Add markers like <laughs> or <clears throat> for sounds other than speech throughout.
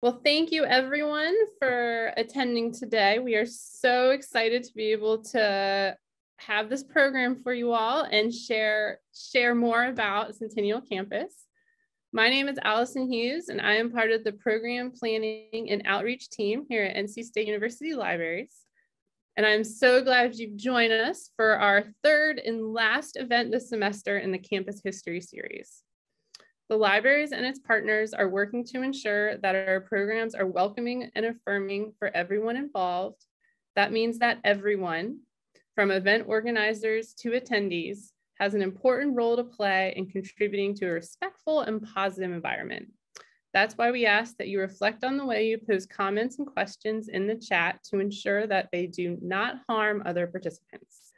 Well, thank you everyone for attending today. We are so excited to be able to have this program for you all and share, share more about Centennial Campus. My name is Allison Hughes, and I am part of the program planning and outreach team here at NC State University Libraries. And I'm so glad you've joined us for our third and last event this semester in the Campus History Series. The libraries and its partners are working to ensure that our programs are welcoming and affirming for everyone involved. That means that everyone, from event organizers to attendees, has an important role to play in contributing to a respectful and positive environment. That's why we ask that you reflect on the way you pose comments and questions in the chat to ensure that they do not harm other participants.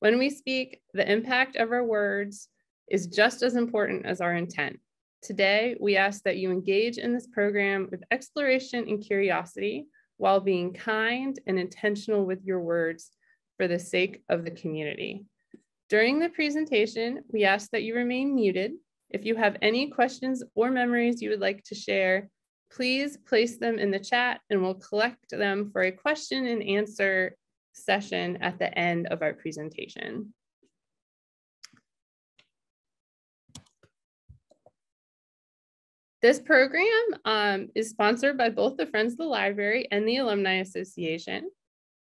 When we speak, the impact of our words is just as important as our intent. Today, we ask that you engage in this program with exploration and curiosity while being kind and intentional with your words for the sake of the community. During the presentation, we ask that you remain muted. If you have any questions or memories you would like to share, please place them in the chat and we'll collect them for a question and answer session at the end of our presentation. This program um, is sponsored by both the Friends of the Library and the Alumni Association.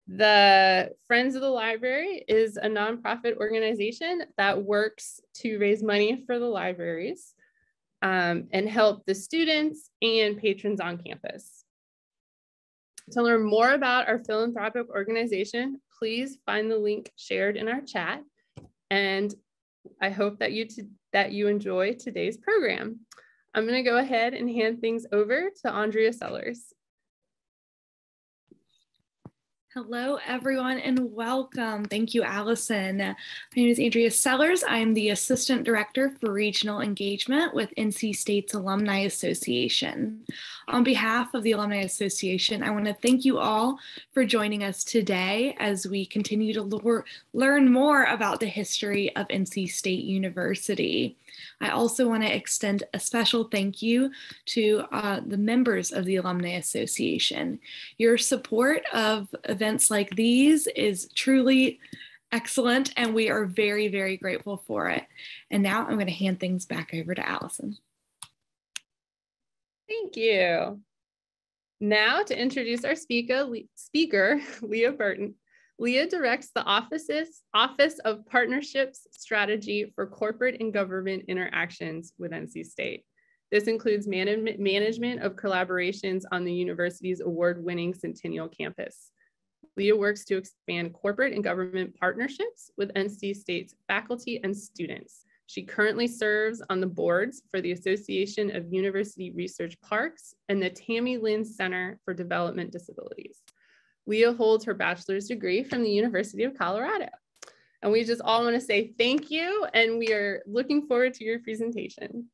The Friends of the Library is a nonprofit organization that works to raise money for the libraries um, and help the students and patrons on campus. To learn more about our philanthropic organization, please find the link shared in our chat. And I hope that you, that you enjoy today's program. I'm going to go ahead and hand things over to Andrea Sellers. Hello, everyone, and welcome. Thank you, Allison. My name is Andrea Sellers. I'm the Assistant Director for Regional Engagement with NC State's Alumni Association. On behalf of the Alumni Association, I want to thank you all for joining us today as we continue to learn more about the history of NC State University. I also want to extend a special thank you to uh, the members of the Alumni Association. Your support of events like these is truly excellent, and we are very, very grateful for it. And now I'm going to hand things back over to Allison. Thank you. Now to introduce our speaker, speaker <laughs> Leah Burton. Leah directs the offices, Office of Partnerships Strategy for Corporate and Government Interactions with NC State. This includes management, management of collaborations on the university's award-winning Centennial campus. Leah works to expand corporate and government partnerships with NC State's faculty and students. She currently serves on the boards for the Association of University Research Parks and the Tammy Lynn Center for Development Disabilities. Leah holds her bachelor's degree from the University of Colorado. And we just all want to say thank you, and we are looking forward to your presentation.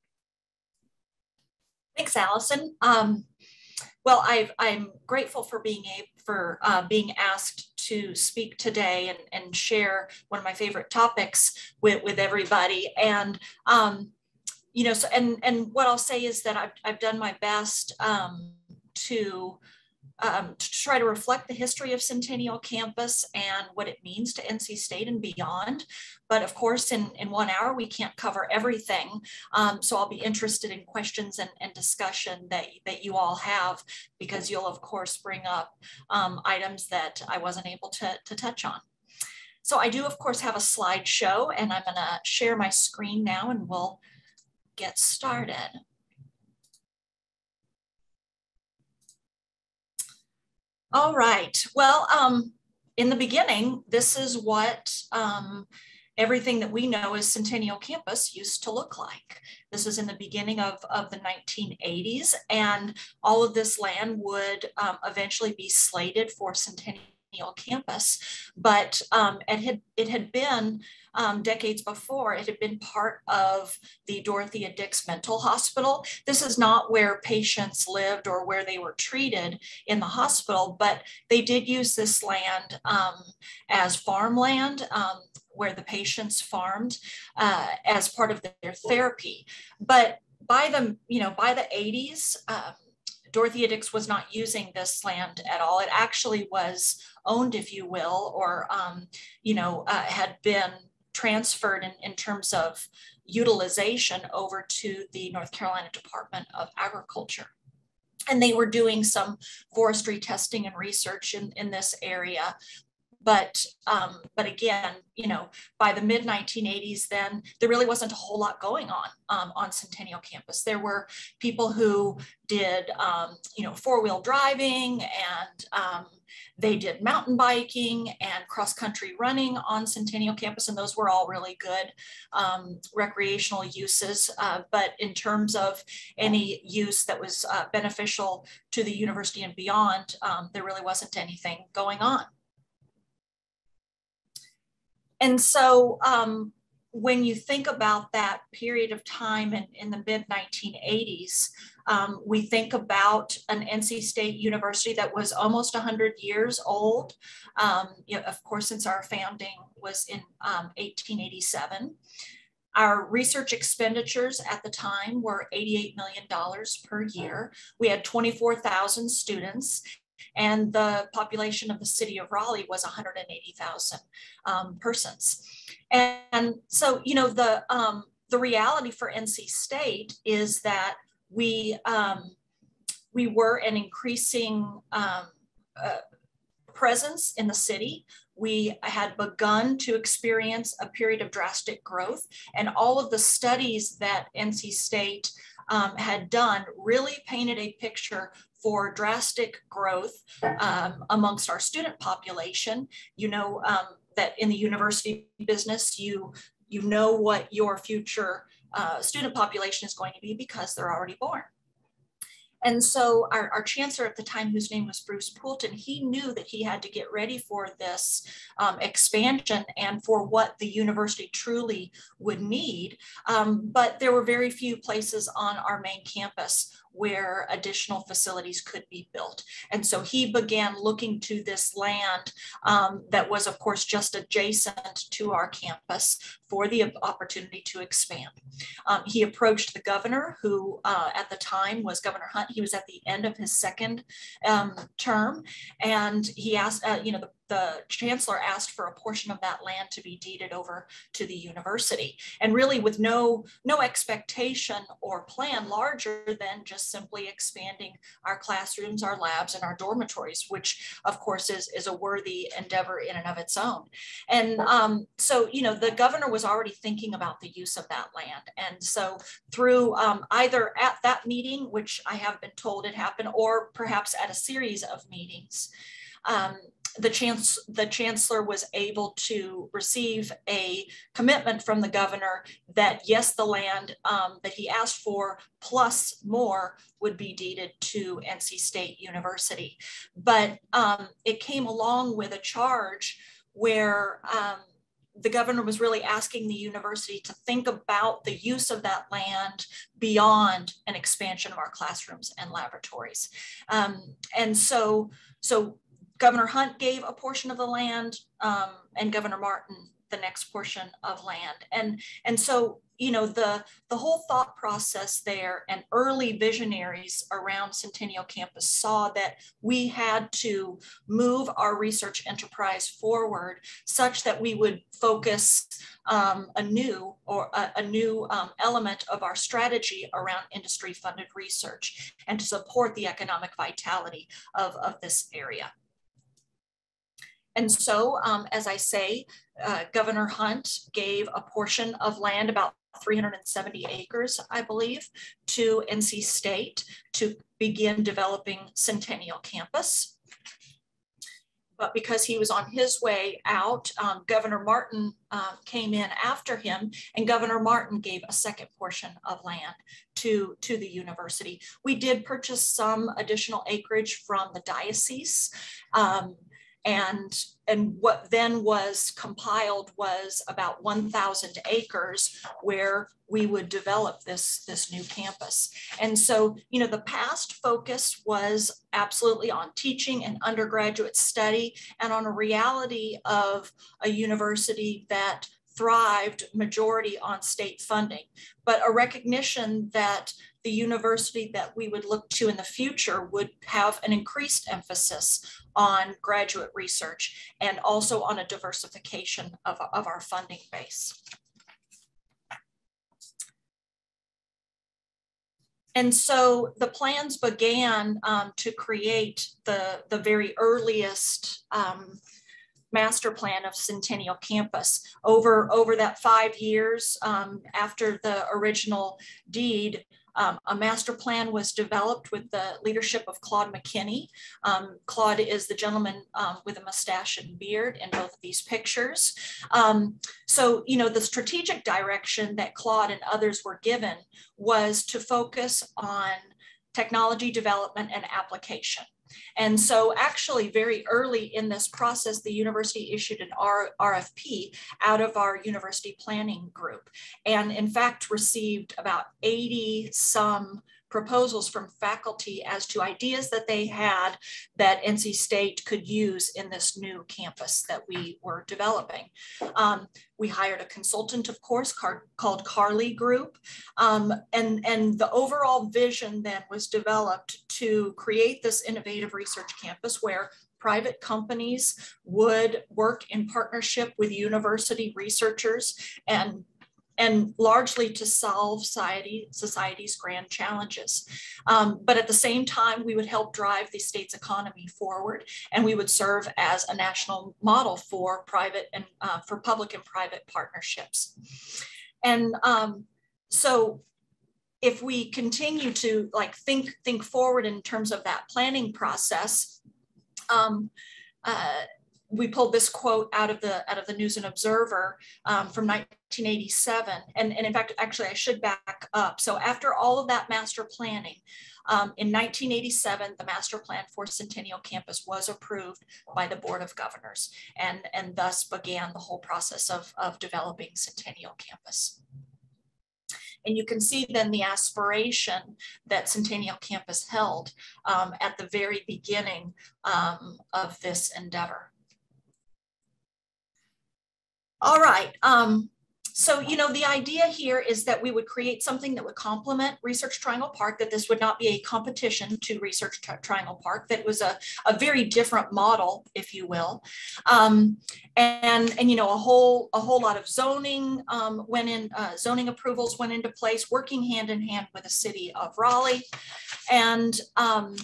Thanks, Allison. Um, well, i am grateful for being able, for uh, being asked to speak today and, and share one of my favorite topics with, with everybody. And um, you know, so and and what I'll say is that I've I've done my best um, to um, to try to reflect the history of Centennial Campus and what it means to NC State and beyond. But of course, in, in one hour, we can't cover everything. Um, so I'll be interested in questions and, and discussion that, that you all have, because you'll, of course, bring up um, items that I wasn't able to, to touch on. So I do, of course, have a slideshow, and I'm going to share my screen now and we'll get started. All right. Well, um, in the beginning, this is what um, everything that we know as Centennial Campus used to look like. This is in the beginning of, of the 1980s, and all of this land would um, eventually be slated for Centennial campus, but um, it had it had been um, decades before. It had been part of the Dorothea Dix Mental Hospital. This is not where patients lived or where they were treated in the hospital, but they did use this land um, as farmland. Um, where the patients farmed uh, as part of their therapy, but by the you know by the 80s, Dorothea Dix was not using this land at all. It actually was owned, if you will, or, um, you know, uh, had been transferred in, in terms of utilization over to the North Carolina Department of Agriculture. And they were doing some forestry testing and research in, in this area but um, but again, you know, by the mid 1980s, then there really wasn't a whole lot going on um, on Centennial campus. There were people who did um, you know four wheel driving and um, they did mountain biking and cross country running on Centennial campus, and those were all really good um, recreational uses. Uh, but in terms of any use that was uh, beneficial to the university and beyond, um, there really wasn't anything going on. And so um, when you think about that period of time in, in the mid 1980s, um, we think about an NC State University that was almost 100 years old. Um, you know, of course, since our founding was in 1887. Um, our research expenditures at the time were $88 million per year. We had 24,000 students and the population of the city of Raleigh was 180,000 um, persons. And, and, so, you know, the, um, the reality for NC State is that we, um, we were an increasing um, uh, presence in the city. We had begun to experience a period of drastic growth, and all of the studies that NC State um, had done really painted a picture for drastic growth um, amongst our student population. You know um, that in the university business, you you know what your future uh, student population is going to be because they're already born. And so our, our chancellor at the time, whose name was Bruce Poulton, he knew that he had to get ready for this um, expansion and for what the university truly would need. Um, but there were very few places on our main campus where additional facilities could be built. And so he began looking to this land um, that was, of course, just adjacent to our campus for the opportunity to expand. Um, he approached the governor, who uh, at the time was Governor Hunt. He was at the end of his second um, term, and he asked, uh, you know, the the chancellor asked for a portion of that land to be deeded over to the university and really with no no expectation or plan larger than just simply expanding our classrooms our labs and our dormitories which of course is is a worthy endeavor in and of its own and um, so you know the governor was already thinking about the use of that land and so through um, either at that meeting which i have been told it happened or perhaps at a series of meetings um, the, chance, the chancellor was able to receive a commitment from the governor that yes, the land um, that he asked for plus more would be deeded to NC State University. But um, it came along with a charge where um, the governor was really asking the university to think about the use of that land beyond an expansion of our classrooms and laboratories. Um, and so, so Governor Hunt gave a portion of the land um, and Governor Martin the next portion of land. And, and so, you know, the, the whole thought process there and early visionaries around Centennial Campus saw that we had to move our research enterprise forward such that we would focus um, a new or a, a new um, element of our strategy around industry funded research and to support the economic vitality of, of this area. And so, um, as I say, uh, Governor Hunt gave a portion of land, about 370 acres, I believe, to NC State to begin developing Centennial Campus. But because he was on his way out, um, Governor Martin uh, came in after him, and Governor Martin gave a second portion of land to, to the university. We did purchase some additional acreage from the diocese. Um, and and what then was compiled was about 1000 acres where we would develop this this new campus. And so you know the past focus was absolutely on teaching and undergraduate study and on a reality of a university that thrived majority on state funding, but a recognition that the university that we would look to in the future would have an increased emphasis on graduate research and also on a diversification of, of our funding base. And so the plans began um, to create the, the very earliest um, master plan of Centennial Campus. Over, over that five years um, after the original deed, um, a master plan was developed with the leadership of Claude McKinney. Um, Claude is the gentleman um, with a mustache and beard in both of these pictures. Um, so, you know, the strategic direction that Claude and others were given was to focus on technology development and application. And so actually very early in this process, the university issued an R RFP out of our university planning group. And in fact, received about 80 some proposals from faculty as to ideas that they had that NC State could use in this new campus that we were developing. Um, we hired a consultant, of course, car called Carly Group. Um, and, and the overall vision then was developed to create this innovative research campus where private companies would work in partnership with university researchers and and largely to solve society, society's grand challenges. Um, but at the same time, we would help drive the state's economy forward, and we would serve as a national model for private and uh, for public and private partnerships. And um, so if we continue to like think think forward in terms of that planning process, um, uh, we pulled this quote out of the out of the News and Observer um, from 1987, and, and in fact, actually, I should back up. So after all of that master planning, um, in 1987, the master plan for Centennial Campus was approved by the Board of Governors, and and thus began the whole process of of developing Centennial Campus. And you can see then the aspiration that Centennial Campus held um, at the very beginning um, of this endeavor. All right. Um, so, you know, the idea here is that we would create something that would complement Research Triangle Park, that this would not be a competition to Research Tri Triangle Park, that was a, a very different model, if you will. Um, and, and, you know, a whole, a whole lot of zoning um, went in, uh, zoning approvals went into place, working hand in hand with the city of Raleigh. And, um,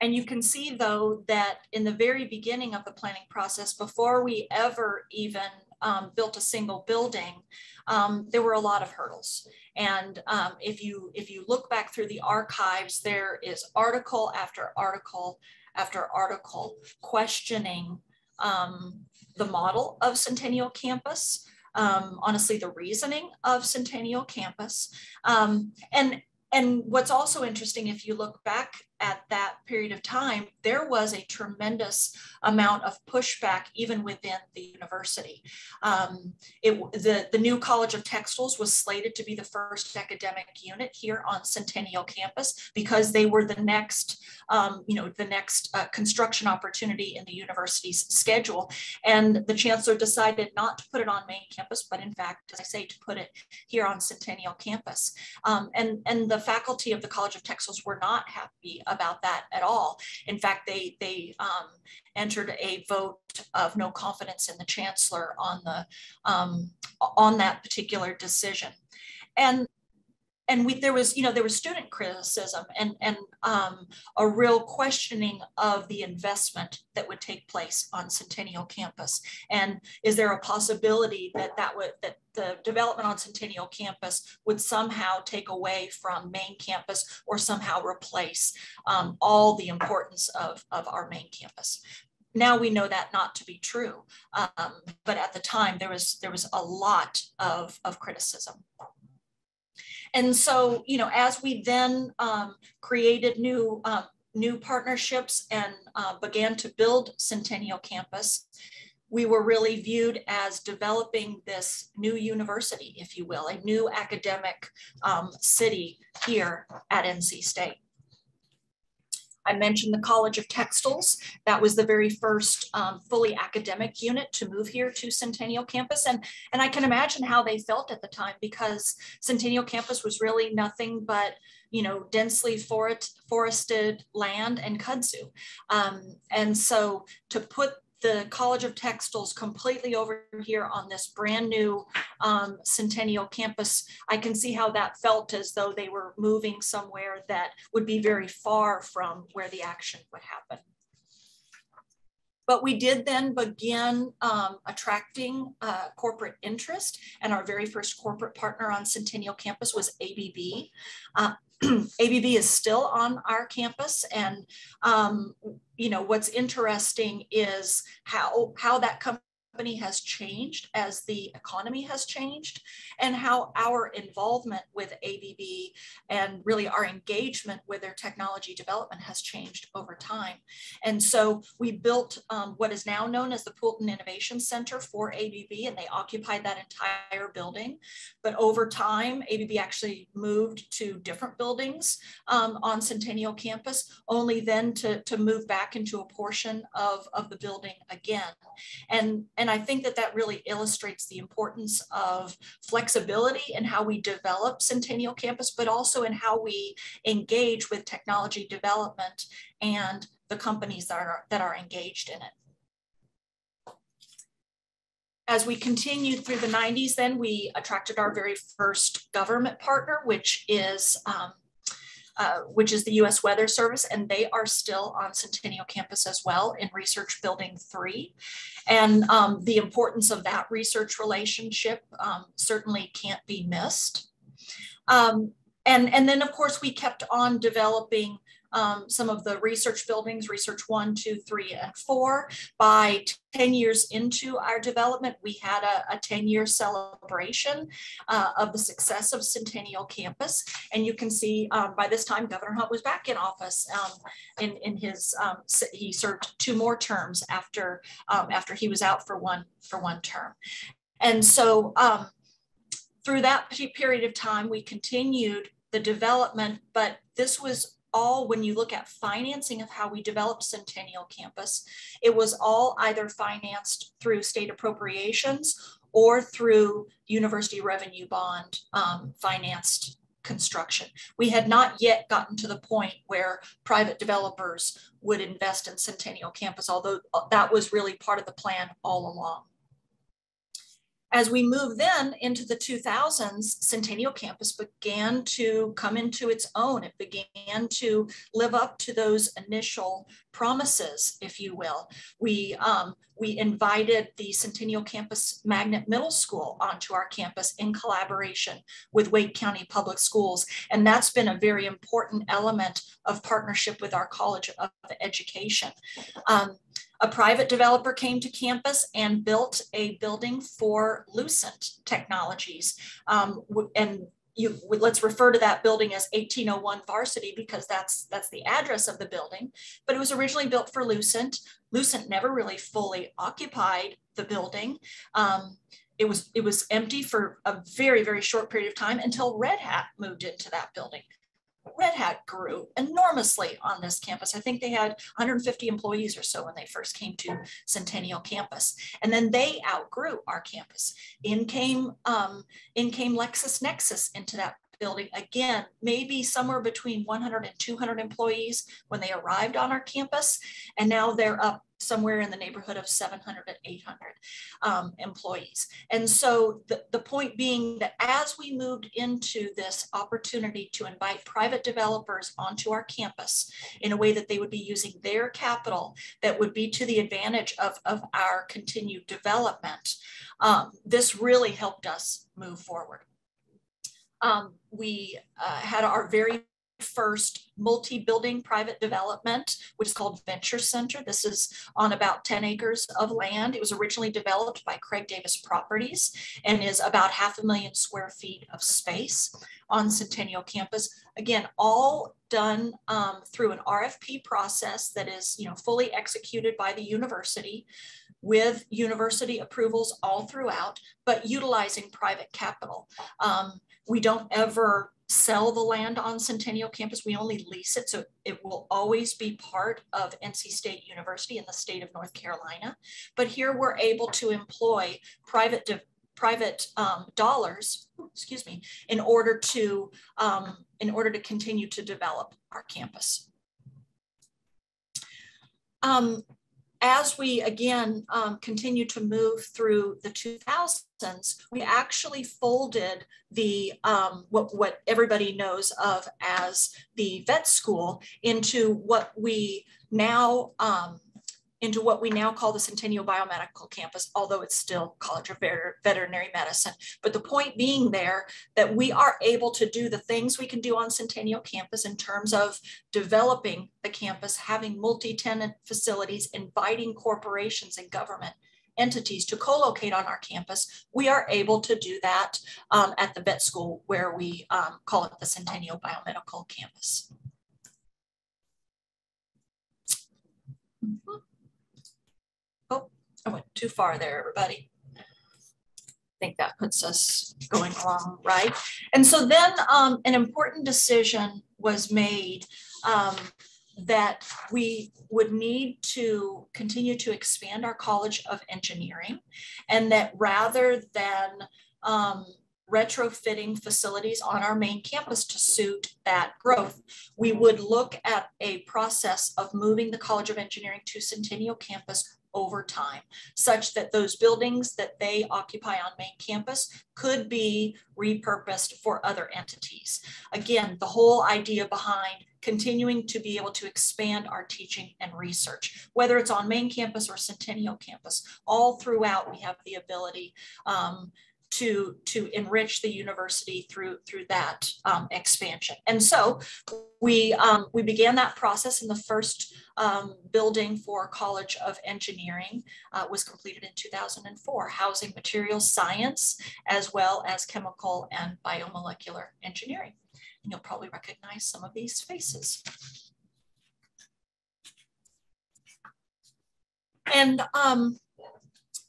and you can see though that in the very beginning of the planning process, before we ever even um, built a single building, um, there were a lot of hurdles. And um, if you if you look back through the archives, there is article after article after article questioning um, the model of Centennial Campus. Um, honestly, the reasoning of Centennial Campus, um, and and what's also interesting, if you look back at that period of time, there was a tremendous amount of pushback even within the university. Um, it, the, the new College of Textiles was slated to be the first academic unit here on Centennial campus because they were the next, um, you know, the next uh, construction opportunity in the university's schedule. And the chancellor decided not to put it on main campus, but in fact, as I say, to put it here on Centennial campus. Um, and, and the faculty of the College of Textiles were not happy about that at all. In fact, they, they um, entered a vote of no confidence in the chancellor on, the, um, on that particular decision. And and we there was you know there was student criticism and and um, a real questioning of the investment that would take place on Centennial campus. And is there a possibility that that would that the development on Centennial campus would somehow take away from main campus or somehow replace um, all the importance of, of our main campus? Now we know that not to be true um, but at the time there was there was a lot of, of criticism and so, you know, as we then um, created new, um, new partnerships and uh, began to build Centennial Campus, we were really viewed as developing this new university, if you will, a new academic um, city here at NC State. I mentioned the College of Textiles. That was the very first um, fully academic unit to move here to Centennial Campus. And, and I can imagine how they felt at the time because Centennial Campus was really nothing but you know, densely forest, forested land and kudzu. Um, and so to put the College of Textiles completely over here on this brand new um, Centennial campus, I can see how that felt as though they were moving somewhere that would be very far from where the action would happen. But we did then begin um, attracting uh, corporate interest, and our very first corporate partner on Centennial campus was ABB. Uh, <clears throat> ABB is still on our campus, and um, you know what's interesting is how how that company company has changed as the economy has changed and how our involvement with ABB and really our engagement with their technology development has changed over time. And so we built um, what is now known as the Poulton Innovation Center for ABB and they occupied that entire building. But over time, ABB actually moved to different buildings um, on Centennial campus, only then to, to move back into a portion of, of the building again. And, and and I think that that really illustrates the importance of flexibility in how we develop Centennial Campus, but also in how we engage with technology development and the companies that are, that are engaged in it. As we continued through the 90s, then we attracted our very first government partner, which is um, uh, which is the US Weather Service, and they are still on Centennial campus as well in Research Building 3. And um, the importance of that research relationship um, certainly can't be missed. Um, and, and then, of course, we kept on developing um, some of the research buildings, research one, two, three, and four. By 10 years into our development, we had a, a 10 year celebration uh, of the success of Centennial Campus. And you can see um, by this time, Governor Hunt was back in office um, in, in his, um, he served two more terms after, um, after he was out for one, for one term. And so um, through that period of time, we continued the development, but this was all when you look at financing of how we developed Centennial Campus, it was all either financed through state appropriations or through university revenue bond um, financed construction. We had not yet gotten to the point where private developers would invest in Centennial Campus, although uh, that was really part of the plan all along. As we move then into the 2000s, Centennial Campus began to come into its own. It began to live up to those initial promises, if you will. We, um, we invited the Centennial Campus Magnet Middle School onto our campus in collaboration with Wake County Public Schools. And that's been a very important element of partnership with our College of Education. Um, a private developer came to campus and built a building for Lucent Technologies. Um, and you, let's refer to that building as 1801 Varsity because that's that's the address of the building. But it was originally built for Lucent. Lucent never really fully occupied the building. Um, it was it was empty for a very very short period of time until Red Hat moved into that building. Red Hat grew enormously on this campus. I think they had 150 employees or so when they first came to Centennial campus. And then they outgrew our campus. In came, um, in came LexisNexis into that building again, maybe somewhere between 100 and 200 employees when they arrived on our campus. And now they're up somewhere in the neighborhood of 700 and 800 um, employees. And so the, the point being that as we moved into this opportunity to invite private developers onto our campus in a way that they would be using their capital that would be to the advantage of, of our continued development, um, this really helped us move forward. Um, we uh, had our very first multi-building private development, which is called Venture Center. This is on about 10 acres of land. It was originally developed by Craig Davis Properties and is about half a million square feet of space on Centennial campus. Again, all done um, through an RFP process that is you know, fully executed by the university with university approvals all throughout, but utilizing private capital. Um, we don't ever sell the land on Centennial campus. We only lease it, so it will always be part of NC State University in the state of North Carolina. But here we're able to employ private private um, dollars, excuse me, in order to um, in order to continue to develop our campus. Um, as we again um, continue to move through the 2000s, we actually folded the um, what, what everybody knows of as the vet school into what we now um, into what we now call the Centennial Biomedical Campus, although it's still College of Veterinary Medicine. But the point being there that we are able to do the things we can do on Centennial Campus in terms of developing the campus, having multi-tenant facilities, inviting corporations and government entities to co-locate on our campus, we are able to do that um, at the vet school where we um, call it the Centennial Biomedical Campus. -hmm. I went too far there, everybody. I think that puts us going along right. And so then um, an important decision was made um, that we would need to continue to expand our College of Engineering and that rather than um, retrofitting facilities on our main campus to suit that growth. We would look at a process of moving the College of Engineering to Centennial campus over time, such that those buildings that they occupy on main campus could be repurposed for other entities. Again, the whole idea behind continuing to be able to expand our teaching and research, whether it's on main campus or Centennial campus, all throughout we have the ability um, to to enrich the university through through that um, expansion. And so we um, we began that process in the first um, building for College of Engineering uh, was completed in 2004, housing materials science as well as chemical and biomolecular engineering. And you'll probably recognize some of these faces. And um,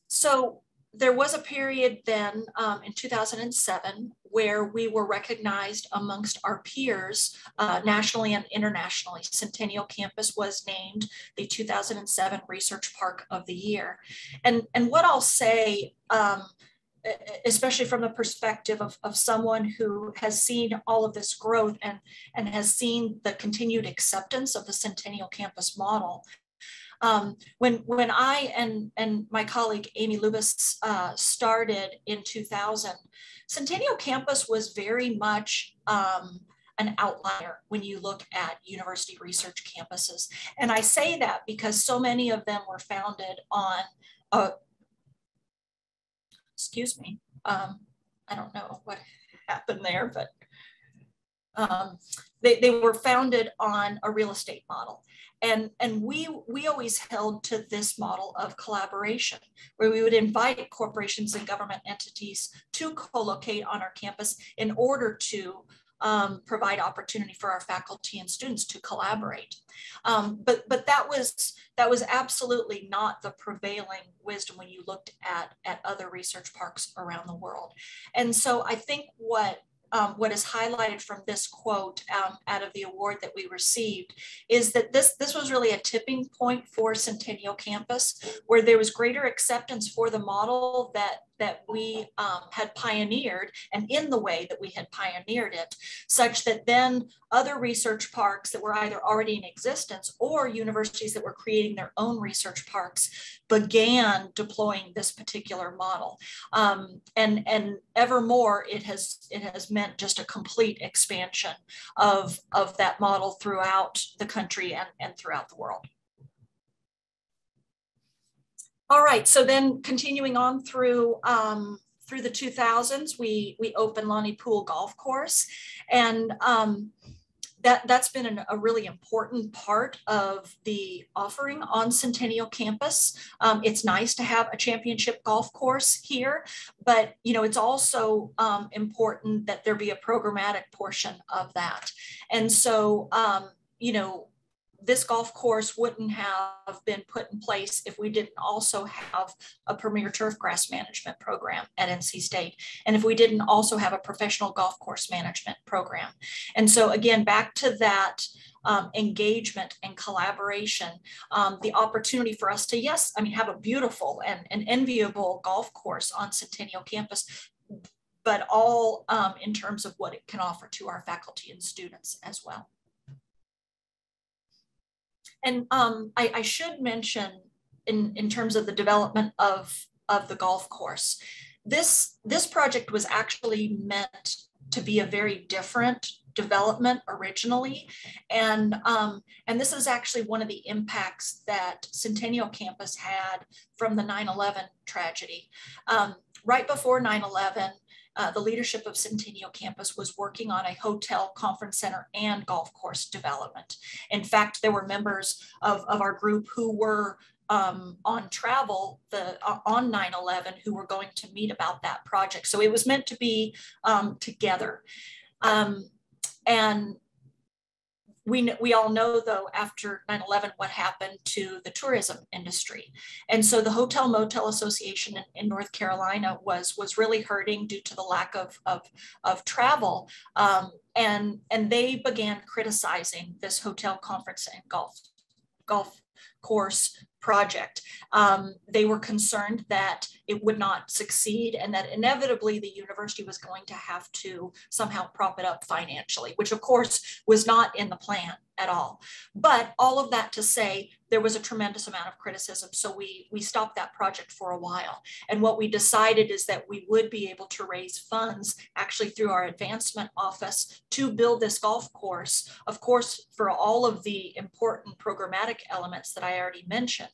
so there was a period then um, in 2007 where we were recognized amongst our peers uh, nationally and internationally. Centennial Campus was named the 2007 Research Park of the Year. And, and what I'll say, um, especially from the perspective of, of someone who has seen all of this growth and, and has seen the continued acceptance of the Centennial Campus model, um, when when I and and my colleague Amy Lubis uh, started in 2000, Centennial Campus was very much um, an outlier when you look at university research campuses. And I say that because so many of them were founded on a, excuse me, um, I don't know what happened there, but um, they, they were founded on a real estate model. And, and we, we always held to this model of collaboration, where we would invite corporations and government entities to co-locate on our campus in order to um, provide opportunity for our faculty and students to collaborate. Um, but but that was that was absolutely not the prevailing wisdom when you looked at at other research parks around the world. And so I think what um, what is highlighted from this quote um, out of the award that we received is that this, this was really a tipping point for Centennial Campus, where there was greater acceptance for the model that that we um, had pioneered and in the way that we had pioneered it, such that then other research parks that were either already in existence or universities that were creating their own research parks began deploying this particular model. Um, and, and ever more, it has, it has meant just a complete expansion of, of that model throughout the country and, and throughout the world. All right, so then continuing on through um, through the 2000s, we we opened Lonnie Poole Golf Course, and um, that that's been an, a really important part of the offering on Centennial Campus. Um, it's nice to have a championship golf course here, but you know it's also um, important that there be a programmatic portion of that, and so um, you know this golf course wouldn't have been put in place if we didn't also have a premier turf grass management program at NC State, and if we didn't also have a professional golf course management program. And so again, back to that um, engagement and collaboration, um, the opportunity for us to, yes, I mean, have a beautiful and an enviable golf course on Centennial campus, but all um, in terms of what it can offer to our faculty and students as well. And um, I, I, should mention in, in terms of the development of, of the golf course, this, this project was actually meant to be a very different development originally. And, um, and this is actually one of the impacts that Centennial Campus had from the 9-11 tragedy. Um, right before 9-11, uh, the leadership of Centennial Campus was working on a hotel, conference center, and golf course development. In fact, there were members of, of our group who were um, on travel the uh, on 9-11 who were going to meet about that project. So it was meant to be um, together. Um, and we, we all know though after 9-11 what happened to the tourism industry. And so the hotel motel association in, in north carolina was was really hurting due to the lack of of, of travel. Um, and and they began criticizing this hotel conference and golf golf course project. Um, they were concerned that it would not succeed and that inevitably the university was going to have to somehow prop it up financially, which of course was not in the plan at all. But all of that to say, there was a tremendous amount of criticism. So we, we stopped that project for a while. And what we decided is that we would be able to raise funds actually through our advancement office to build this golf course, of course, for all of the important programmatic elements that I already mentioned.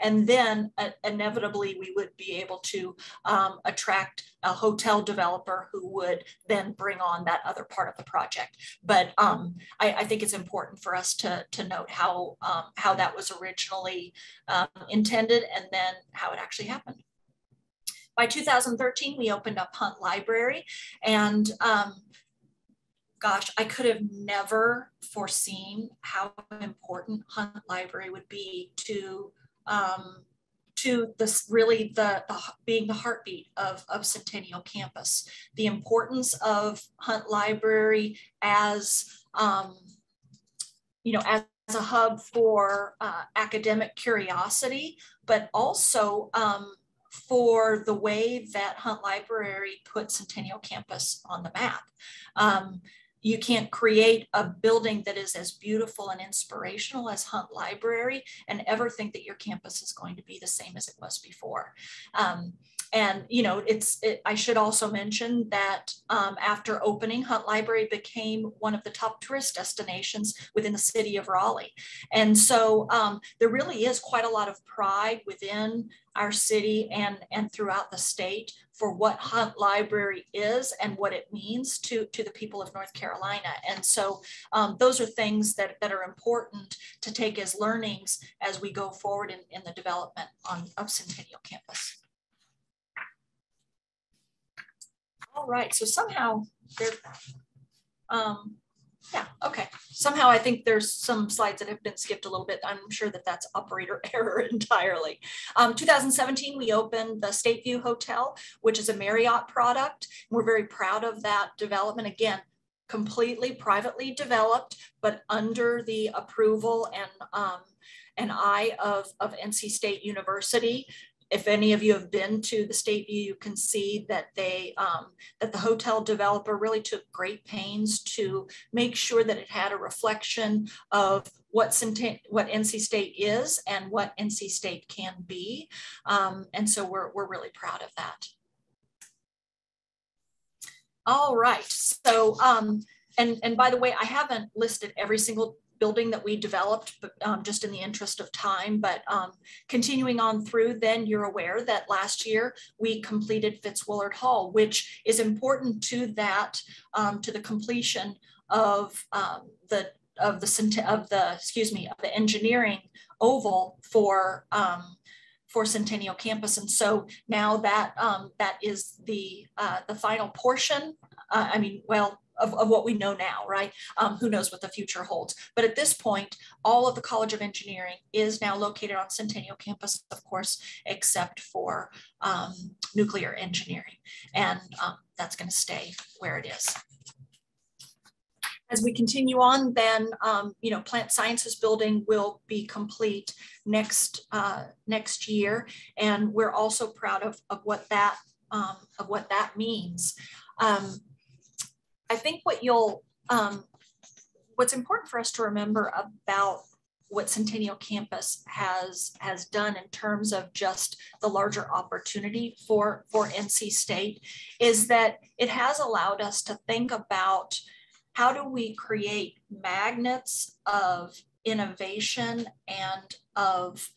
And then uh, inevitably we would be able to um, attract a hotel developer who would then bring on that other part of the project. But um, I, I, think it's important for us to, to note how, um, how that was originally um, intended and then how it actually happened. By 2013, we opened up Hunt Library and um, gosh, I could have never foreseen how important Hunt Library would be to um, to this really the, the, being the heartbeat of, of Centennial Campus, the importance of Hunt Library as um, you know as, a hub for uh, academic curiosity, but also um, for the way that Hunt Library put Centennial Campus on the map. Um, you can't create a building that is as beautiful and inspirational as Hunt Library and ever think that your campus is going to be the same as it was before. Um, and you know, it's. It, I should also mention that um, after opening, Hunt Library became one of the top tourist destinations within the city of Raleigh, and so um, there really is quite a lot of pride within our city and and throughout the state for what Hunt Library is and what it means to, to the people of North Carolina. And so um, those are things that, that are important to take as learnings as we go forward in, in the development on, of Centennial Campus. All right, so somehow there, um, yeah, okay. Somehow I think there's some slides that have been skipped a little bit. I'm sure that that's operator <laughs> error entirely. Um, 2017, we opened the Stateview Hotel, which is a Marriott product. We're very proud of that development. Again, completely privately developed, but under the approval and um, an eye of, of NC State University if any of you have been to the State View, you can see that they um, that the hotel developer really took great pains to make sure that it had a reflection of what, what NC State is and what NC State can be. Um, and so we're, we're really proud of that. All right, so, um, and, and by the way, I haven't listed every single building that we developed, um, just in the interest of time. But um, continuing on through, then you're aware that last year we completed Fitts-Woolard Hall, which is important to that, um, to the completion of um, the of the of the excuse me of the engineering oval for um, for Centennial Campus. And so now that um, that is the uh, the final portion. Uh, I mean, well, of, of what we know now, right? Um, who knows what the future holds. But at this point, all of the College of Engineering is now located on Centennial campus, of course, except for um, nuclear engineering. And um, that's gonna stay where it is. As we continue on, then, um, you know, plant sciences building will be complete next, uh, next year. And we're also proud of, of what that, um, of what that means. Um, I think what you'll, um, what's important for us to remember about what Centennial Campus has has done in terms of just the larger opportunity for for NC State is that it has allowed us to think about how do we create magnets of innovation and of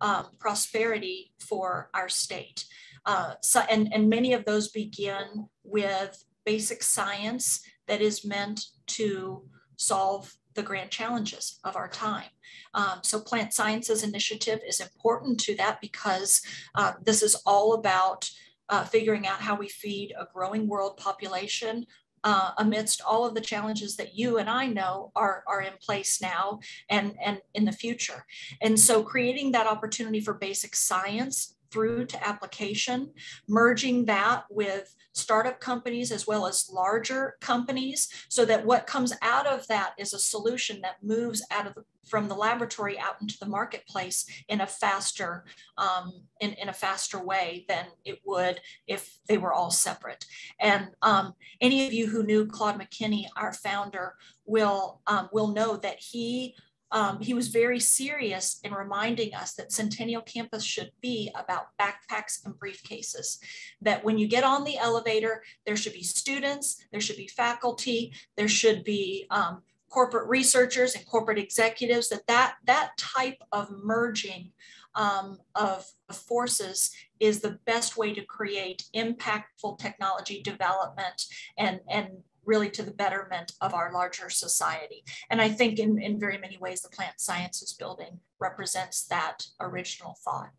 um, prosperity for our state. Uh, so, and, and many of those begin with basic science that is meant to solve the grand challenges of our time. Um, so Plant Sciences Initiative is important to that because uh, this is all about uh, figuring out how we feed a growing world population uh, amidst all of the challenges that you and I know are, are in place now and, and in the future. And so creating that opportunity for basic science through to application, merging that with startup companies as well as larger companies so that what comes out of that is a solution that moves out of the, from the laboratory out into the marketplace in a faster um, in, in a faster way than it would if they were all separate. And um, any of you who knew claude mckinney our founder will um, will know that he um, he was very serious in reminding us that Centennial Campus should be about backpacks and briefcases. That when you get on the elevator, there should be students, there should be faculty, there should be um, corporate researchers and corporate executives, that that, that type of merging um, of, forces is the best way to create impactful technology development and, and really to the betterment of our larger society. And I think in, in very many ways, the plant sciences building represents that original thought.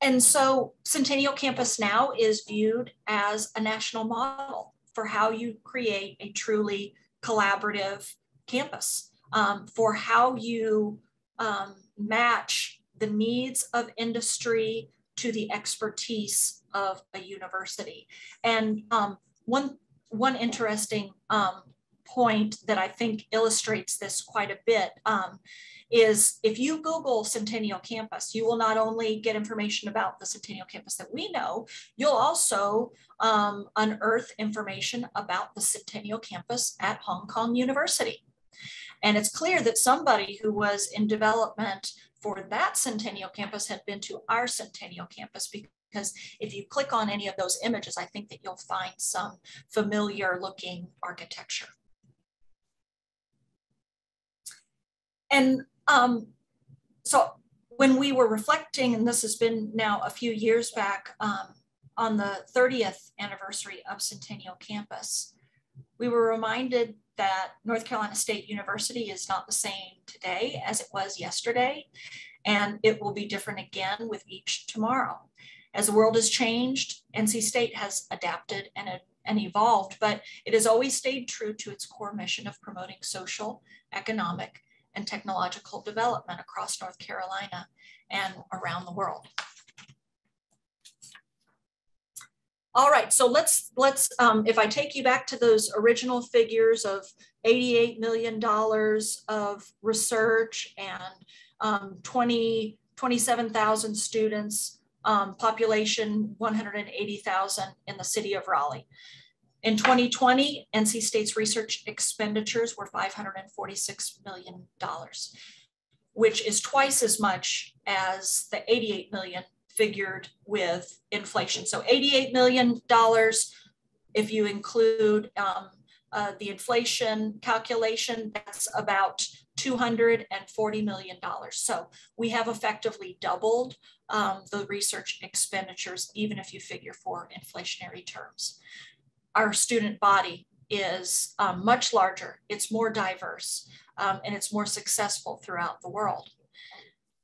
And so Centennial Campus now is viewed as a national model for how you create a truly collaborative campus, um, for how you um, match the needs of industry to the expertise of a university. And um, one, one interesting um, point that I think illustrates this quite a bit um, is if you Google Centennial Campus, you will not only get information about the Centennial Campus that we know, you'll also um, unearth information about the Centennial Campus at Hong Kong University. And it's clear that somebody who was in development for that Centennial Campus had been to our Centennial Campus because because if you click on any of those images, I think that you'll find some familiar looking architecture. And um, so when we were reflecting, and this has been now a few years back um, on the 30th anniversary of Centennial Campus, we were reminded that North Carolina State University is not the same today as it was yesterday, and it will be different again with each tomorrow. As the world has changed, NC State has adapted and, and evolved, but it has always stayed true to its core mission of promoting social, economic, and technological development across North Carolina and around the world. All right, so let's, let's um, if I take you back to those original figures of $88 million of research and um, 20, 27,000 students, um, population 180,000 in the city of Raleigh. In 2020, NC State's research expenditures were $546 million, which is twice as much as the 88 million figured with inflation. So $88 million, if you include um, uh, the inflation calculation, that's about $240 million. So we have effectively doubled um, the research expenditures, even if you figure for inflationary terms. Our student body is um, much larger, it's more diverse, um, and it's more successful throughout the world.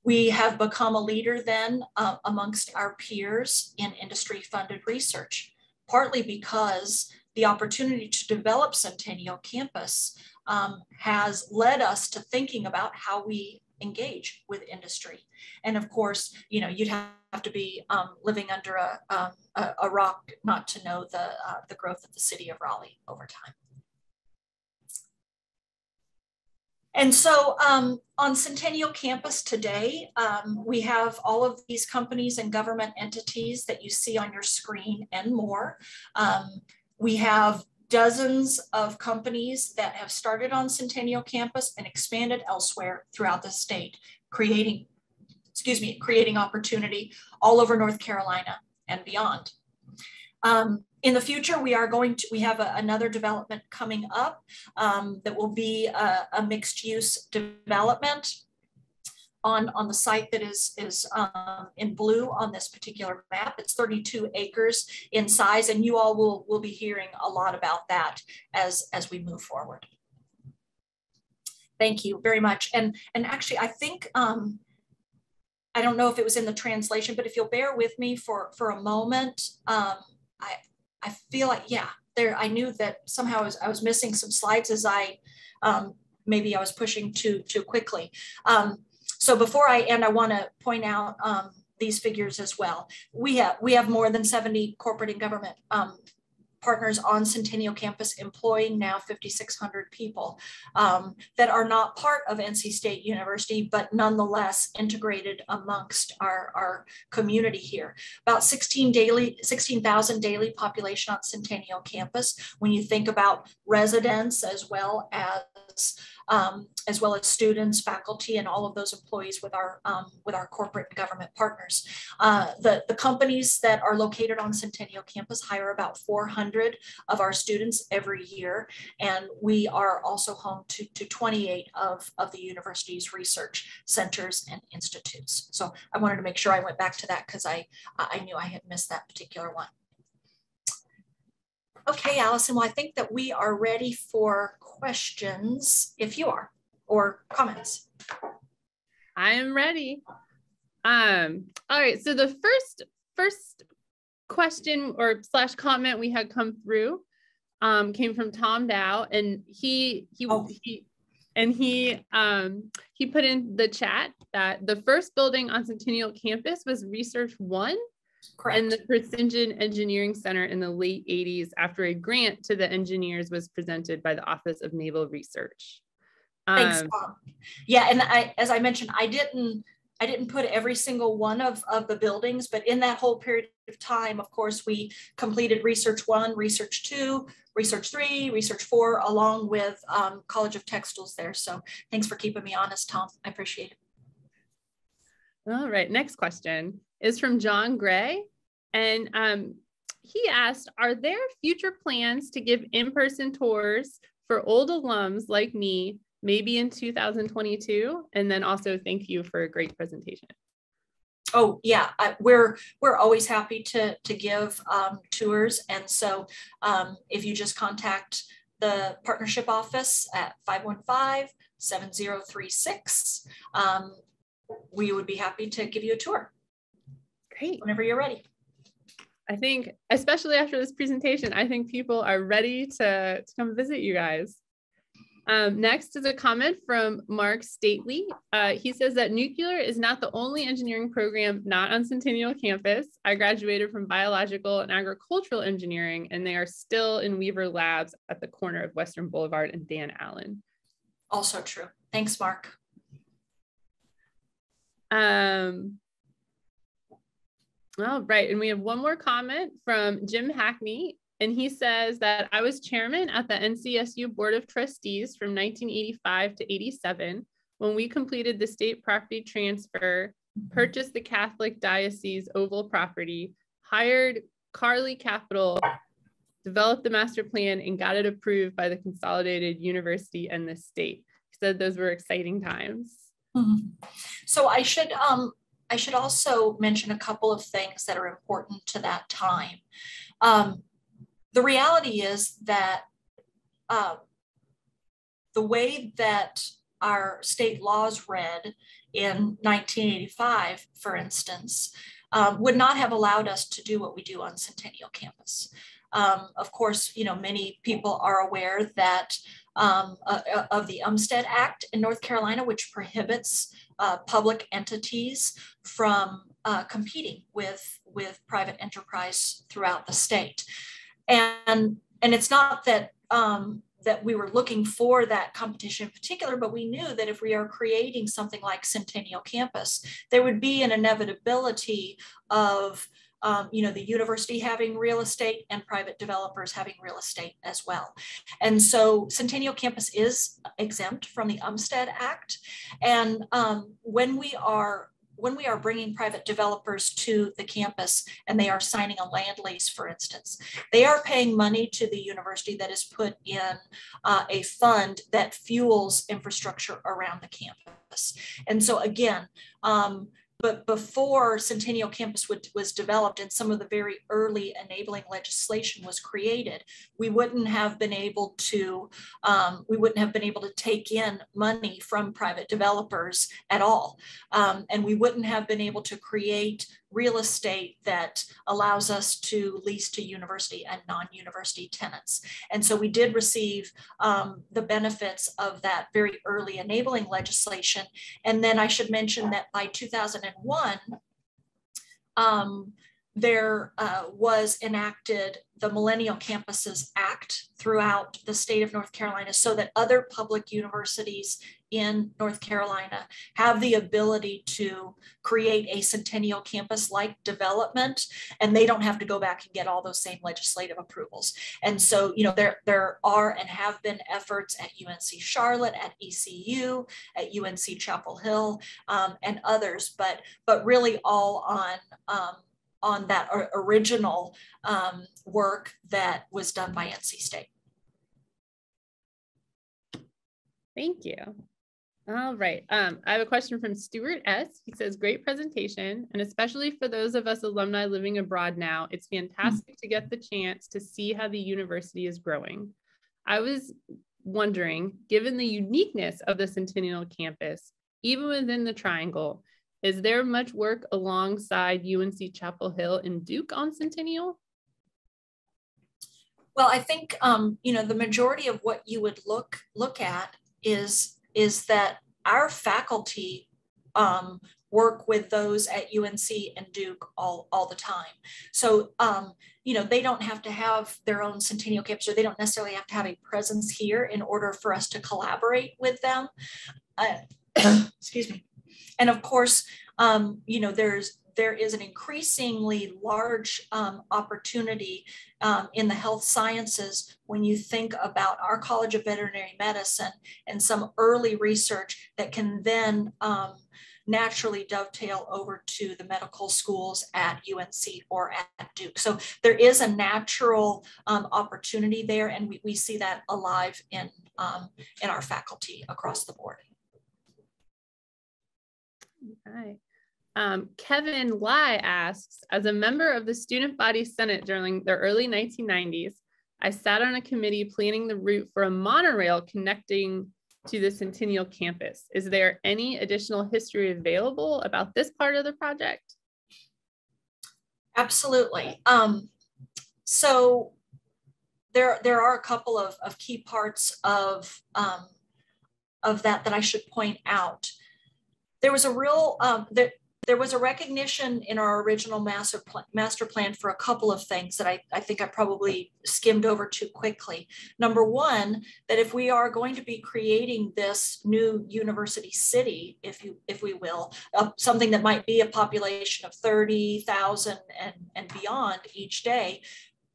We have become a leader then uh, amongst our peers in industry funded research, partly because the opportunity to develop Centennial Campus um, has led us to thinking about how we engage with industry. And of course, you know, you'd have to be um, living under a, um, a, a, rock not to know the, uh, the growth of the city of Raleigh over time. And so um, on Centennial Campus today, um, we have all of these companies and government entities that you see on your screen and more. Um, we have dozens of companies that have started on Centennial Campus and expanded elsewhere throughout the state, creating, excuse me, creating opportunity all over North Carolina and beyond. Um, in the future, we are going to, we have a, another development coming up um, that will be a, a, mixed use development on, on the site that is, is um, in blue on this particular map. It's 32 acres in size and you all will, will be hearing a lot about that as, as we move forward. Thank you very much. And, and actually, I think, um, I don't know if it was in the translation, but if you'll bear with me for, for a moment, um, I, I feel like, yeah, there, I knew that somehow I was, I was missing some slides as I, um, maybe I was pushing too, too quickly. Um, so before I end, I wanna point out um, these figures as well. We have, we have more than 70 corporate and government um, partners on Centennial campus employing now 5,600 people um, that are not part of NC State University, but nonetheless integrated amongst our, our community here. About 16 daily, 16,000 daily population on Centennial campus. When you think about residents as well as um, as well as students, faculty, and all of those employees with our um, with our corporate and government partners. Uh, the, the companies that are located on Centennial campus hire about 400 of our students every year, and we are also home to, to 28 of, of the university's research centers and institutes. So I wanted to make sure I went back to that because I, I knew I had missed that particular one. Okay, Allison, well, I think that we are ready for questions if you are, or comments. I am ready. Um, all right, so the first first question or slash comment we had come through um, came from Tom Dow, and he he oh. he and he um, he put in the chat that the first building on Centennial campus was Research One, Correct. And the Precision Engineering Center in the late 80s after a grant to the engineers was presented by the Office of Naval Research. Thanks, um, Tom. Yeah, and I, as I mentioned, I didn't I didn't put every single one of, of the buildings, but in that whole period of time, of course, we completed Research One, Research Two, Research Three, Research Four, along with um, College of Textiles there. So thanks for keeping me honest, Tom. I appreciate it. All right, next question is from John Gray. And um, he asked Are there future plans to give in person tours for old alums like me, maybe in 2022? And then also, thank you for a great presentation. Oh yeah, I, we're we're always happy to to give um, tours, and so um, if you just contact the partnership office at 515-7036, um, we would be happy to give you a tour. Great. Whenever you're ready. I think, especially after this presentation, I think people are ready to, to come visit you guys. Um, next is a comment from Mark Stately. Uh, he says that nuclear is not the only engineering program not on Centennial campus. I graduated from biological and agricultural engineering, and they are still in Weaver Labs at the corner of Western Boulevard and Dan Allen. Also true. Thanks, Mark. Um, all right. And we have one more comment from Jim Hackney. And he says that I was chairman at the NCSU Board of Trustees from 1985 to 87 when we completed the state property transfer, purchased the Catholic Diocese Oval property, hired Carly Capital, developed the master plan, and got it approved by the Consolidated University and the state. He said those were exciting times. Mm-hmm. So I should um, I should also mention a couple of things that are important to that time. Um, the reality is that uh, the way that our state laws read in 1985, for instance, um, would not have allowed us to do what we do on Centennial campus. Um, of course, you know, many people are aware that um, uh, uh, of the Umstead Act in North Carolina, which prohibits uh, public entities from uh, competing with, with private enterprise throughout the state. And, and it's not that um, that we were looking for that competition in particular, but we knew that if we are creating something like Centennial Campus, there would be an inevitability of um, you know, the university having real estate and private developers having real estate as well. And so Centennial Campus is exempt from the Umstead Act. And um, when we are when we are bringing private developers to the campus and they are signing a land lease, for instance, they are paying money to the university that is put in uh, a fund that fuels infrastructure around the campus. And so again, um, but before Centennial Campus would, was developed and some of the very early enabling legislation was created, we wouldn't have been able to, um, we wouldn't have been able to take in money from private developers at all. Um, and we wouldn't have been able to create real estate that allows us to lease to university and non-university tenants. And so we did receive um, the benefits of that very early enabling legislation. And then I should mention that by 2001, um, there uh, was enacted the Millennial Campuses Act throughout the state of North Carolina so that other public universities in North Carolina have the ability to create a centennial campus like development and they don't have to go back and get all those same legislative approvals. And so, you know, there, there are and have been efforts at UNC Charlotte, at ECU, at UNC Chapel Hill, um, and others, but, but really all on um, on that original um, work that was done by NC State. Thank you. All right. Um, I have a question from Stuart S. He says, great presentation. And especially for those of us alumni living abroad now, it's fantastic mm -hmm. to get the chance to see how the university is growing. I was wondering, given the uniqueness of the Centennial campus, even within the triangle, is there much work alongside UNC Chapel Hill and Duke on Centennial? Well, I think um, you know the majority of what you would look look at is is that our faculty um, work with those at UNC and Duke all, all the time. So, um, you know, they don't have to have their own Centennial campus or they don't necessarily have to have a presence here in order for us to collaborate with them. Uh, <coughs> excuse me. And of course, um, you know, there's there is an increasingly large um, opportunity um, in the health sciences when you think about our College of Veterinary Medicine and some early research that can then um, naturally dovetail over to the medical schools at UNC or at Duke. So there is a natural um, opportunity there, and we, we see that alive in, um, in our faculty across the board. Okay. Um, Kevin Lai asks, as a member of the Student Body Senate during the early 1990s, I sat on a committee planning the route for a monorail connecting to the Centennial campus. Is there any additional history available about this part of the project? Absolutely. Um, so there, there are a couple of, of key parts of, um, of that that I should point out there was a real um, there, there was a recognition in our original master plan, master plan for a couple of things that I, I think I probably skimmed over too quickly. Number one, that if we are going to be creating this new university city, if you if we will, uh, something that might be a population of 30,000 and, and beyond each day,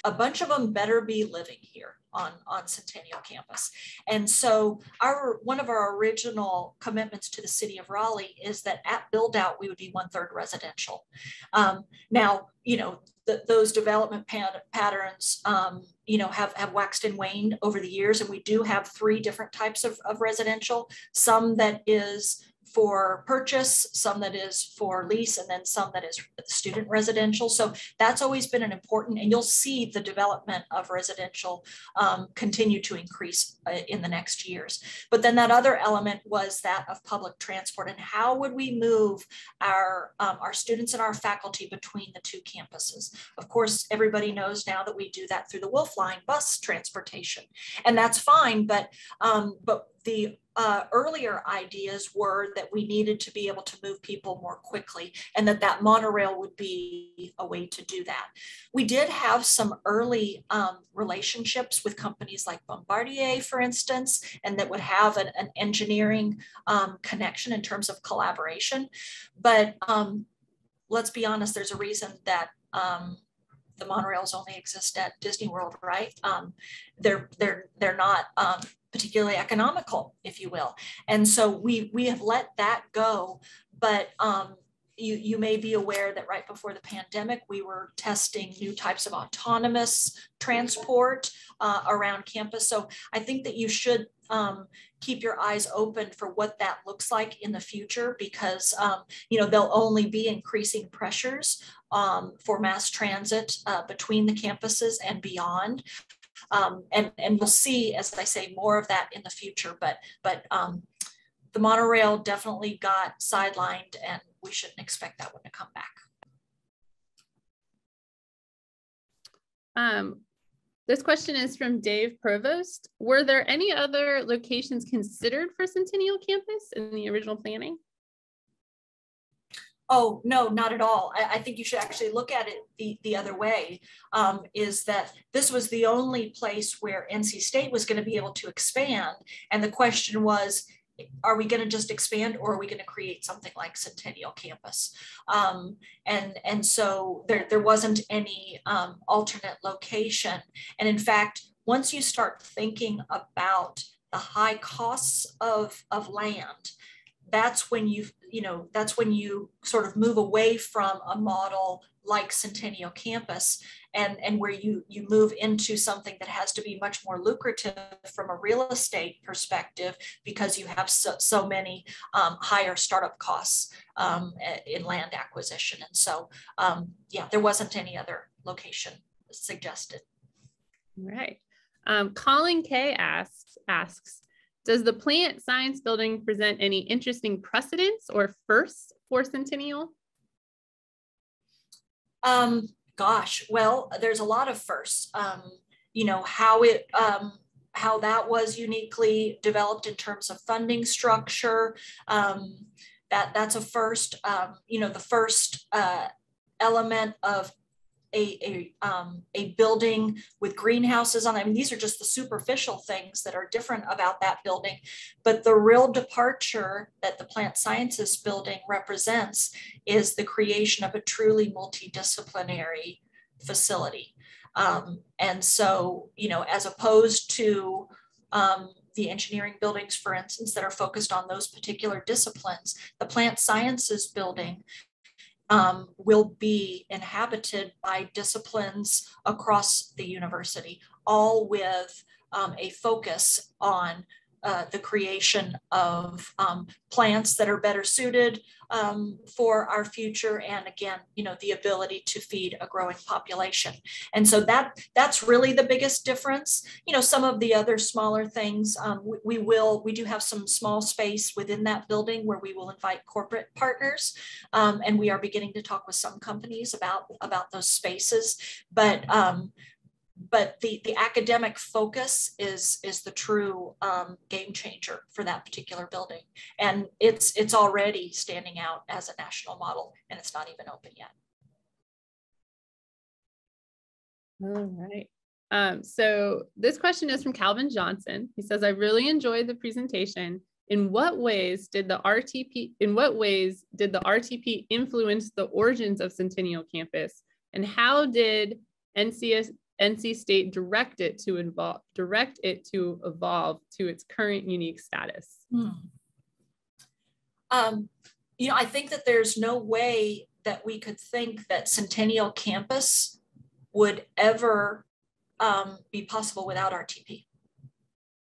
a bunch of them better be living here on, on Centennial campus. And so our one of our original commitments to the city of Raleigh is that at build out, we would be one third residential. Um, now, you know, the, those development pat patterns, um, you know, have, have waxed and waned over the years. And we do have three different types of, of residential, some that is for purchase, some that is for lease, and then some that is student residential. So that's always been an important, and you'll see the development of residential um, continue to increase uh, in the next years. But then that other element was that of public transport and how would we move our, um, our students and our faculty between the two campuses. Of course, everybody knows now that we do that through the Wolfline bus transportation, and that's fine, but, um, but the uh, earlier ideas were that we needed to be able to move people more quickly and that that monorail would be a way to do that. We did have some early um, relationships with companies like Bombardier, for instance, and that would have an, an engineering um, connection in terms of collaboration. But um, let's be honest, there's a reason that um, the monorails only exist at Disney World, right? Um, they're they're they're not um, particularly economical, if you will. And so we we have let that go. But um, you, you may be aware that right before the pandemic, we were testing new types of autonomous transport uh, around campus. So I think that you should um, keep your eyes open for what that looks like in the future because um, you know there'll only be increasing pressures um, for mass transit uh, between the campuses and beyond. Um, and, and we'll see, as I say, more of that in the future. But, but um, the monorail definitely got sidelined and we shouldn't expect that one to come back. Um, this question is from Dave Provost. Were there any other locations considered for Centennial Campus in the original planning? Oh no not at all. I, I, think you should actually look at it the, the other way um, is that this was the only place where nc state was going to be able to expand. And the question was are we going to just expand or are we going to create something like centennial campus? Um, and and so there, there wasn't any um, alternate location. And in fact once you start thinking about the high costs of, of land that's when you you know that's when you sort of move away from a model like Centennial Campus and and where you you move into something that has to be much more lucrative from a real estate perspective because you have so, so many um, higher startup costs um, in land acquisition. And so um, yeah there wasn't any other location suggested. Right. Um, colin k asks asks does the plant science building present any interesting precedents or firsts for Centennial? Um, gosh, well, there's a lot of firsts. Um, you know, how it, um, how that was uniquely developed in terms of funding structure. Um, that that's a first. Um, you know, the first uh, element of a, a, um, a building with greenhouses on it. I mean, these are just the superficial things that are different about that building. But the real departure that the plant sciences building represents is the creation of a truly multidisciplinary facility. Um, and so, you know, as opposed to um, the engineering buildings, for instance, that are focused on those particular disciplines, the plant sciences building um, will be inhabited by disciplines across the university, all with um, a focus on uh, the creation of um, plants that are better suited um, for our future and again you know the ability to feed a growing population. And so that that's really the biggest difference. You know some of the other smaller things um, we, we, will we do have some small space within that building where we will invite corporate partners um, and we are beginning to talk with some companies about about those spaces. But um, but the, the academic focus is, is the true um, game changer for that particular building. And it's, it's already standing out as a national model and it's not even open yet. All right. Um, so this question is from Calvin Johnson. He says, I really enjoyed the presentation. In what ways did the RTP, in what ways did the RTP influence the origins of Centennial Campus? And how did NCS, NC State direct it to involve direct it to evolve to its current unique status? Hmm. Um, you know, I think that there's no way that we could think that Centennial Campus would ever um, be possible without RTP.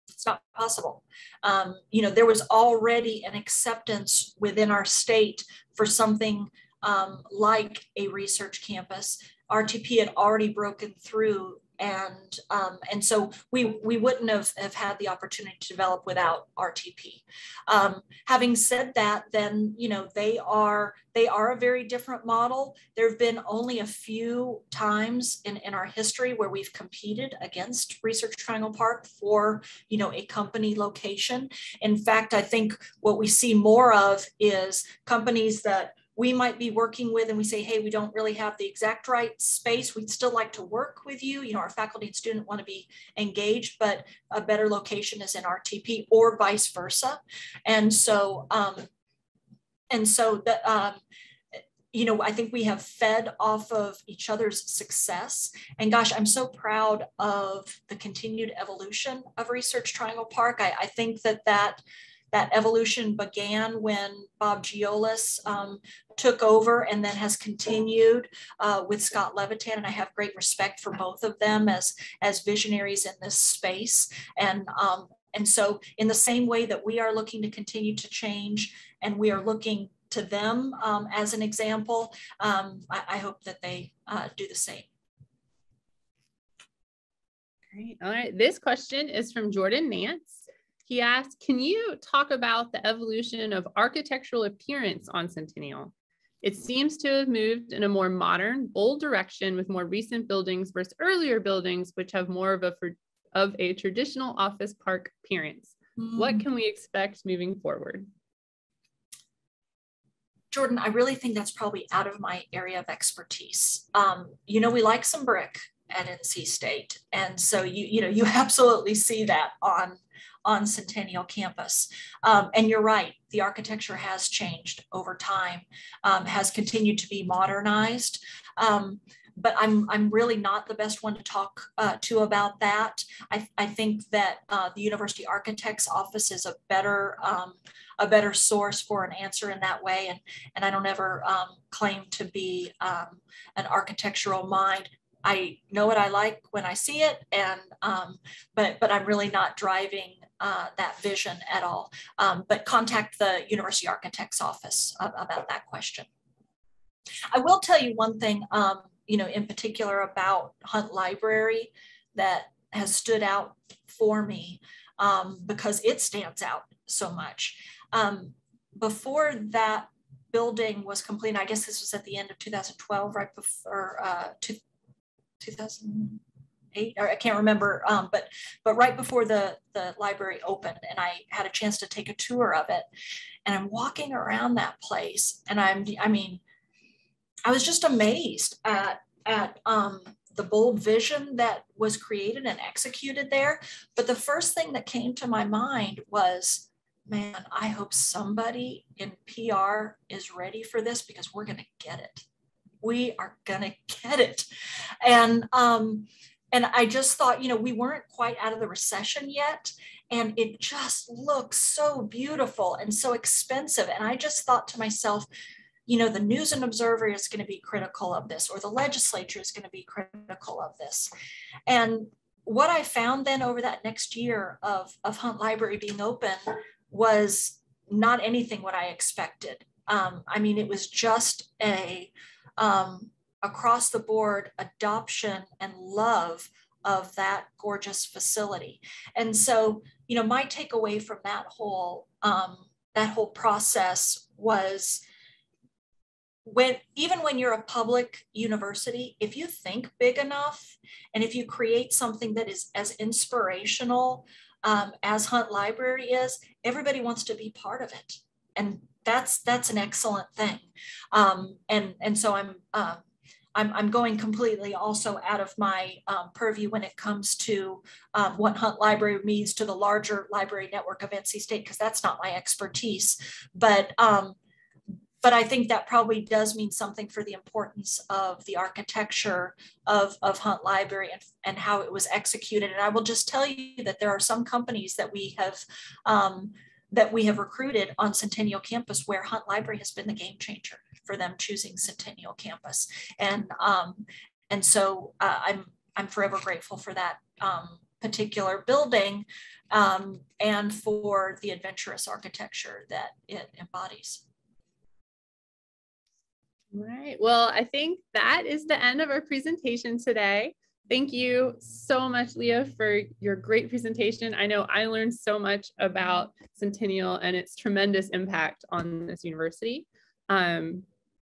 It's not possible. Um, you know, there was already an acceptance within our state for something um, like a research campus. RTP had already broken through and um, and so we we wouldn't have, have had the opportunity to develop without RTP. Um, having said that, then you know they are they are a very different model. There have been only a few times in, in our history where we've competed against Research Triangle Park for you know a company location. In fact, I think what we see more of is companies that we might be working with and we say, hey, we don't really have the exact right space. We'd still like to work with you. You know, our faculty and student want to be engaged, but a better location is in RTP or vice versa. And so, um, and so that, um, you know, I think we have fed off of each other's success. And gosh, I'm so proud of the continued evolution of Research Triangle Park. I, I think that that that evolution began when Bob Geolas um, took over and then has continued uh, with Scott Levitan. And I have great respect for both of them as, as visionaries in this space. And, um, and so in the same way that we are looking to continue to change and we are looking to them um, as an example, um, I, I, hope that they uh, do the same. Great. All right. This question is from Jordan Nance. He asked, can you talk about the evolution of architectural appearance on Centennial? It seems to have moved in a more modern, bold direction with more recent buildings versus earlier buildings, which have more of a, of a traditional office park appearance. Mm. What can we expect moving forward? Jordan, I really think that's probably out of my area of expertise. Um, you know, we like some brick at NC State, and so you you know you <laughs> absolutely see that on on Centennial campus. Um, and you're right, the architecture has changed over time, um, has continued to be modernized. Um, but I'm, I'm really not the best one to talk uh, to about that. I, I think that uh, the University Architect's Office is a better, um, a better source for an answer in that way. And, and I don't ever um, claim to be um, an architectural mind. I know what I like when I see it, and um, but but I'm really not driving uh, that vision at all. Um, but contact the University Architect's Office about that question. I will tell you one thing, um, you know, in particular about Hunt Library that has stood out for me um, because it stands out so much. Um, before that building was complete, I guess this was at the end of 2012, right before uh, 2000 eight or I can't remember, um, but but right before the the library opened, and I had a chance to take a tour of it, and I'm walking around that place, and I'm I mean, I was just amazed at at um, the bold vision that was created and executed there. But the first thing that came to my mind was, man, I hope somebody in PR is ready for this because we're going to get it. We are going to get it. And um, and I just thought, you know, we weren't quite out of the recession yet. And it just looks so beautiful and so expensive. And I just thought to myself, you know, the News and Observer is going to be critical of this, or the legislature is going to be critical of this. And what I found then over that next year of, of Hunt Library being open was not anything what I expected. Um, I mean, it was just a, um, across the board adoption and love of that gorgeous facility. And so, you know, my takeaway from that whole um, that whole process was when even when you're a public university, if you think big enough and if you create something that is as inspirational um, as Hunt Library is, everybody wants to be part of it, and that's that's an excellent thing. Um, and and so I'm uh, I'm, I'm going completely also out of my um, purview when it comes to um, what Hunt Library means to the larger library network of NC State, because that's not my expertise. But um, but I think that probably does mean something for the importance of the architecture of, of Hunt Library and, and how it was executed. And I will just tell you that there are some companies that we have um, that we have recruited on Centennial campus where Hunt Library has been the game changer for them choosing Centennial campus. And, um, and so uh, I'm, I'm forever grateful for that, um, particular building um, and for the adventurous architecture that it embodies. All right. Well, I think that is the end of our presentation today. Thank you so much, Leah, for your great presentation. I know I learned so much about Centennial and its tremendous impact on this university. Um,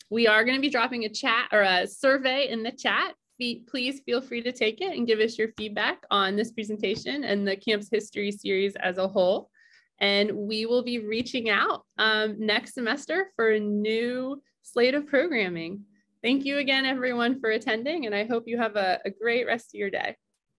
we are going to be dropping a chat or a survey in the chat. Please feel free to take it and give us your feedback on this presentation and the campus history series as a whole. And we will be reaching out um, next semester for a new slate of programming. Thank you again, everyone, for attending, and I hope you have a, a great rest of your day.